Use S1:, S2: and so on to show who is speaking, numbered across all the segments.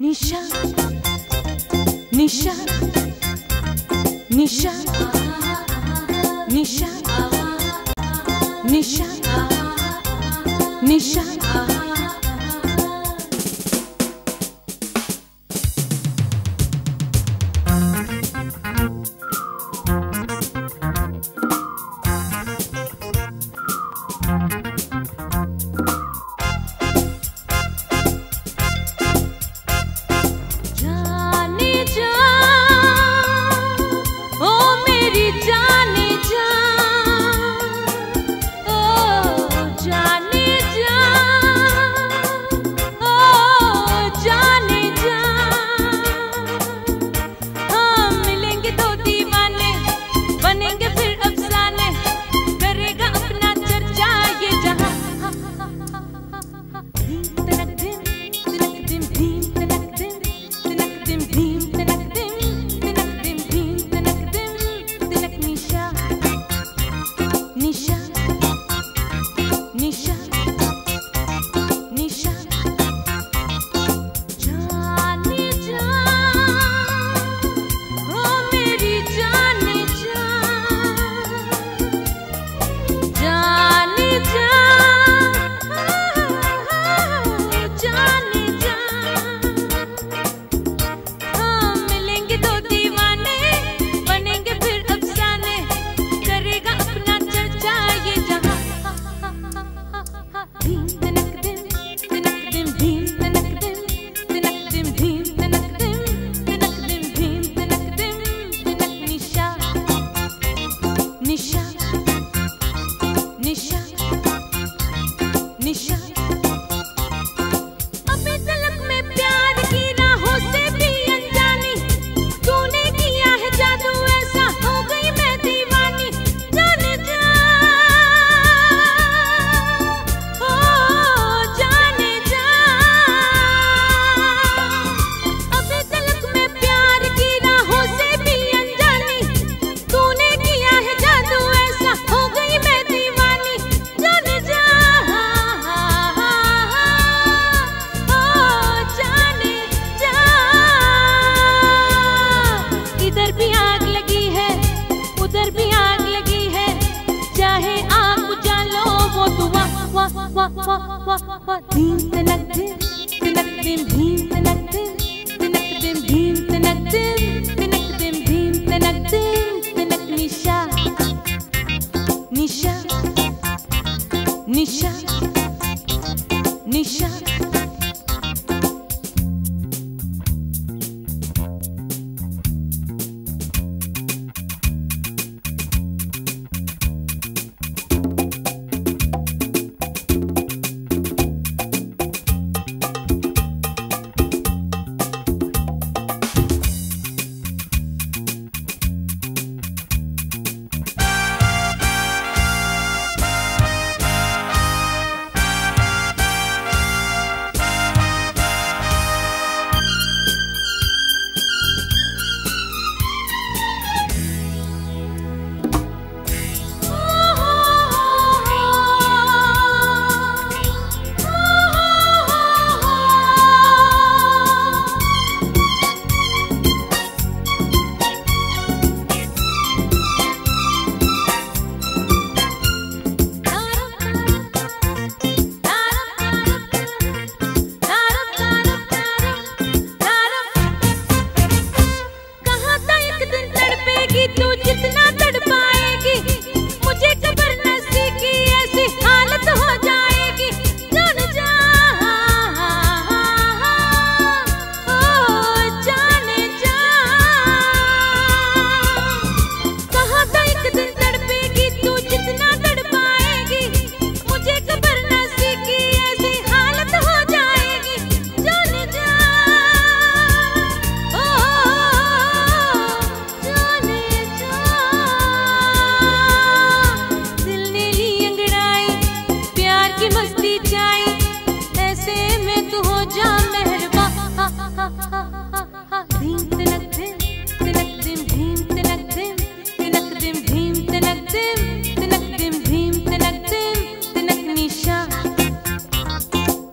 S1: Nisha. Nisha. Nisha. Nisha. Nisha. Nisha. Nisha. वा वा वा वा भीम तनक दिन तनक दिन भीम तनक दिन तनक दिन भीम तनक दिन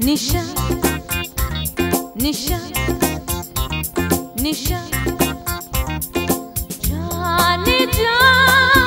S1: निशा निशा निशा। जाने जा